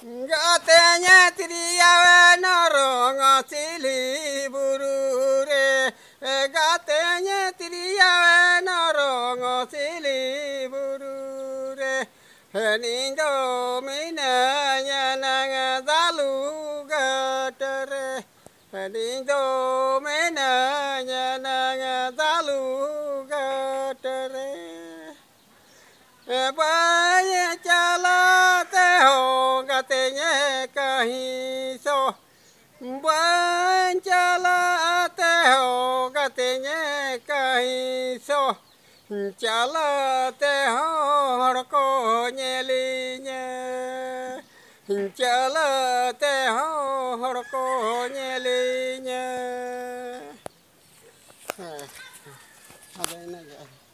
Gatenya tiriyawe norongo sili burure. Gatenya tiriyawe norongo sili burure. Nindo mina nyanang dalu gatere Nindo mina nyanang dalu gatere Baya ka hi so ban cha la te ho ga te ne ka hi so cha la te ho ro ko ne li ne cha la te ho ro ko eh, eh, eh, ne li ne ha ha ha